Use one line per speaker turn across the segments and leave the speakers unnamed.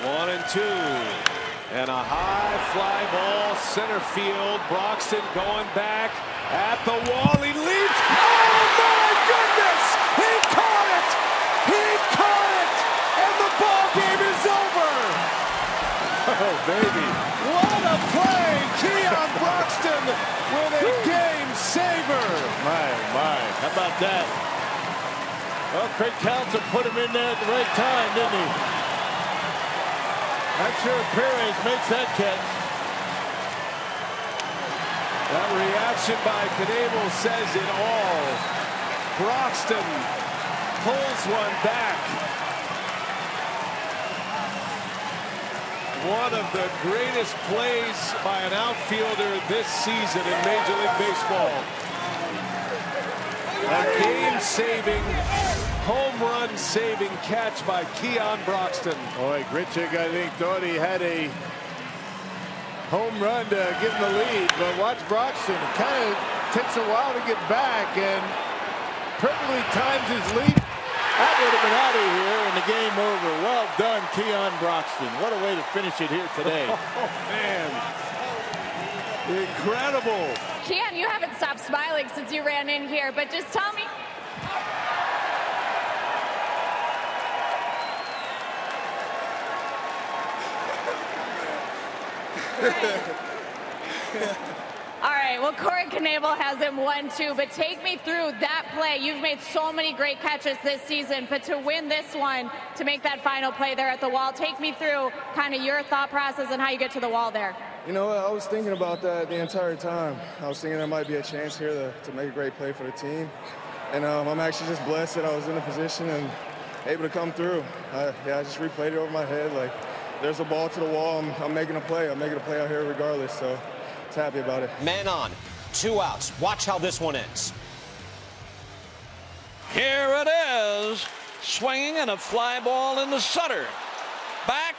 One and two. And a high fly ball center field. Broxton going back at the wall. He leaps. Oh my goodness! He caught it! He caught it! And the ball game is over! Oh baby. What a play! Keon Broxton with a game saver.
My, my. How about that? Well, Craig Counsell put him in there at the right time, didn't he? I'm sure Perez makes that catch.
That reaction by Knebel says it all. Broxton pulls one back. One of the greatest plays by an outfielder this season in Major League Baseball. A game-saving, home run-saving catch by Keon Broxton.
Boy, Grichuk, I think, thought he had a home run to give him the lead, but watch Broxton. It kind of takes a while to get back, and perfectly times his leap. That would have been out of here, and the game over. Well done, Keon Broxton. What a way to finish it here today.
oh, man. Incredible.
Keon, you haven't stopped smiling since you ran in here, but just tell me. right, well, Corey Knebel has him one, two, but take me through that play. You've made so many great catches this season, but to win this one, to make that final play there at the wall, take me through kind of your thought process and how you get to the wall there.
You know, I was thinking about that the entire time. I was thinking there might be a chance here to, to make a great play for the team. And um, I'm actually just blessed that I was in a position and able to come through. I, yeah, I just replayed it over my head. Like, there's a ball to the wall. I'm, I'm making a play. I'm making a play out here regardless. So, just happy about it.
Man on, two outs. Watch how this one ends.
Here it is, swinging and a fly ball in the center. Back,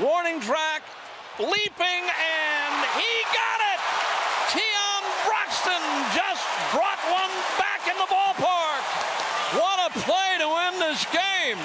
warning track, leaping, and he got it! Keon Broxton just brought one back in the ballpark. What a play to win this game.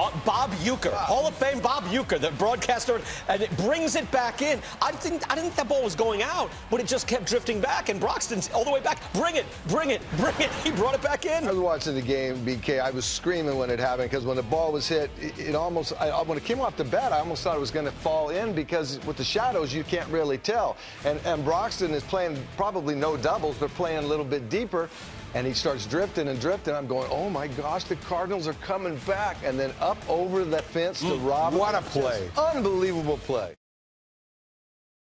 Uh, Bob Uecker, Hall of Fame Bob Uecker, the broadcaster, and it brings it back in. I didn't, I didn't think that ball was going out, but it just kept drifting back, and Broxton's all the way back. Bring it, bring it, bring it. He brought it back in.
I was watching the game, BK. I was screaming when it happened because when the ball was hit, it, it almost, I, when it came off the bat, I almost thought it was going to fall in because with the shadows, you can't really tell. And, and Broxton is playing probably no doubles, but playing a little bit deeper and he starts drifting and drifting. I'm going, oh my gosh, the Cardinals are coming back. And then up over the fence to
Mm,
Rob.
what a play.
Unbelievable play.